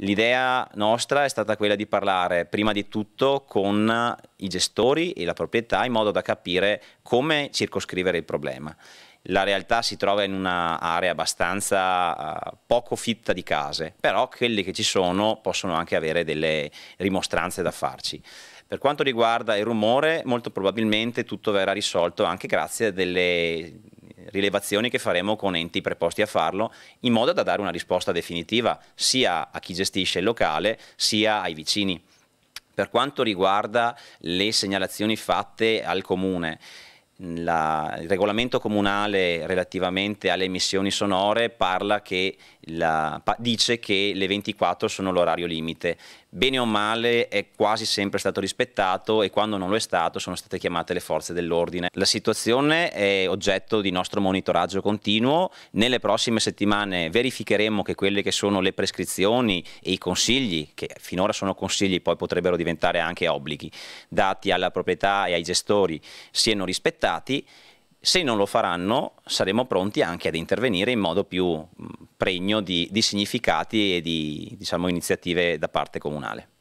L'idea nostra è stata quella di parlare prima di tutto con i gestori e la proprietà in modo da capire come circoscrivere il problema. La realtà si trova in un'area abbastanza uh, poco fitta di case, però quelli che ci sono possono anche avere delle rimostranze da farci. Per quanto riguarda il rumore, molto probabilmente tutto verrà risolto anche grazie a delle rilevazioni che faremo con enti preposti a farlo, in modo da dare una risposta definitiva sia a chi gestisce il locale sia ai vicini. Per quanto riguarda le segnalazioni fatte al comune, la, il regolamento comunale relativamente alle emissioni sonore parla che la, dice che le 24 sono l'orario limite. Bene o male è quasi sempre stato rispettato e quando non lo è stato sono state chiamate le forze dell'ordine. La situazione è oggetto di nostro monitoraggio continuo. Nelle prossime settimane verificheremo che quelle che sono le prescrizioni e i consigli, che finora sono consigli poi potrebbero diventare anche obblighi, dati alla proprietà e ai gestori, siano rispettati se non lo faranno saremo pronti anche ad intervenire in modo più pregno di, di significati e di diciamo, iniziative da parte comunale.